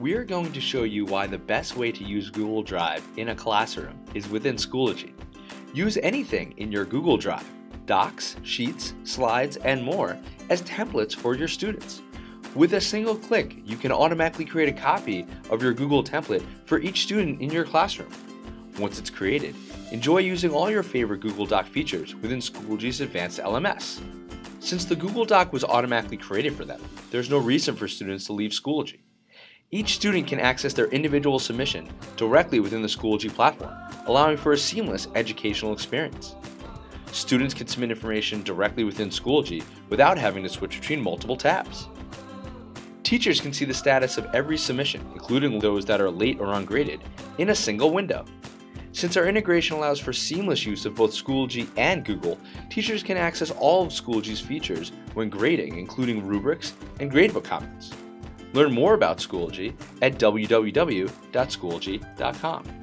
we're going to show you why the best way to use Google Drive in a classroom is within Schoology. Use anything in your Google Drive, docs, sheets, slides, and more as templates for your students. With a single click, you can automatically create a copy of your Google template for each student in your classroom. Once it's created, enjoy using all your favorite Google Doc features within Schoology's advanced LMS. Since the Google Doc was automatically created for them, there's no reason for students to leave Schoology. Each student can access their individual submission directly within the Schoology platform, allowing for a seamless educational experience. Students can submit information directly within Schoology without having to switch between multiple tabs. Teachers can see the status of every submission, including those that are late or ungraded, in a single window. Since our integration allows for seamless use of both Schoology and Google, teachers can access all of Schoology's features when grading, including rubrics and gradebook comments. Learn more about Schoology at www.schoology.com.